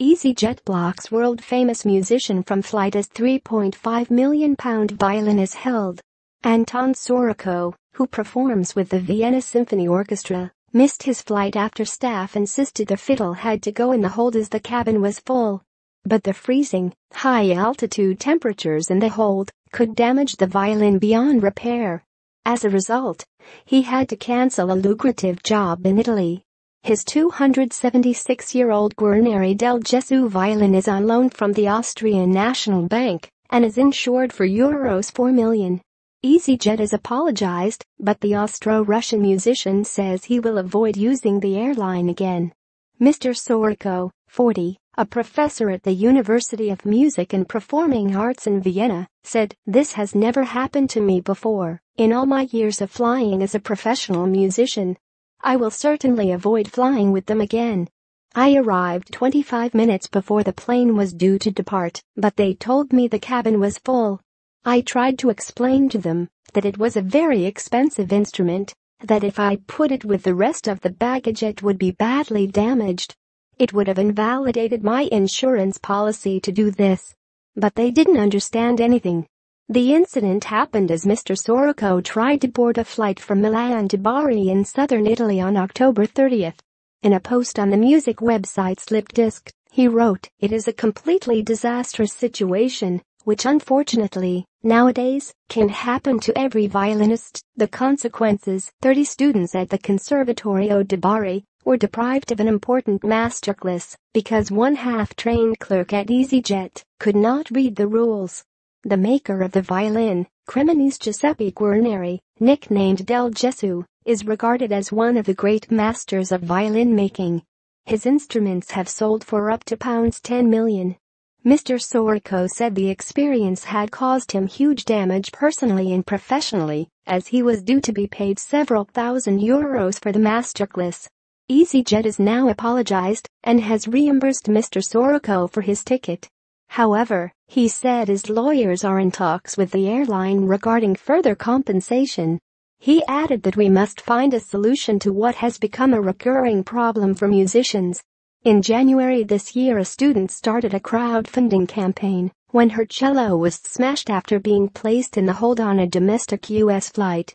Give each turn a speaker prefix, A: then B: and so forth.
A: EasyJet blocks world-famous musician from flight as £3.5 million violin is held. Anton Sorokow, who performs with the Vienna Symphony Orchestra, missed his flight after staff insisted the fiddle had to go in the hold as the cabin was full. But the freezing, high-altitude temperatures in the hold could damage the violin beyond repair. As a result, he had to cancel a lucrative job in Italy. His 276-year-old Guarneri del Gesù violin is on loan from the Austrian National Bank and is insured for Euros 4 million. EasyJet has apologized, but the Austro-Russian musician says he will avoid using the airline again. Mr. Sorokow, 40, a professor at the University of Music and Performing Arts in Vienna, said, This has never happened to me before, in all my years of flying as a professional musician, I will certainly avoid flying with them again. I arrived 25 minutes before the plane was due to depart, but they told me the cabin was full. I tried to explain to them that it was a very expensive instrument, that if I put it with the rest of the baggage it would be badly damaged. It would have invalidated my insurance policy to do this. But they didn't understand anything. The incident happened as Mr. Sorokow tried to board a flight from Milan to Bari in southern Italy on October 30th. In a post on the music website Slippedisc, he wrote, It is a completely disastrous situation, which unfortunately, nowadays, can happen to every violinist. The consequences, 30 students at the Conservatorio di Bari were deprived of an important masterclass because one half-trained clerk at EasyJet could not read the rules. The maker of the violin, Cremonese Giuseppe Guarneri, nicknamed Del Gesù, is regarded as one of the great masters of violin making. His instruments have sold for up to pounds 10 million. Mr. Sorokow said the experience had caused him huge damage personally and professionally, as he was due to be paid several thousand euros for the masterclass. EasyJet has now apologized and has reimbursed Mr. Sorokow for his ticket. However, he said his lawyers are in talks with the airline regarding further compensation. He added that we must find a solution to what has become a recurring problem for musicians. In January this year a student started a crowdfunding campaign when her cello was smashed after being placed in the hold on a domestic U.S. flight.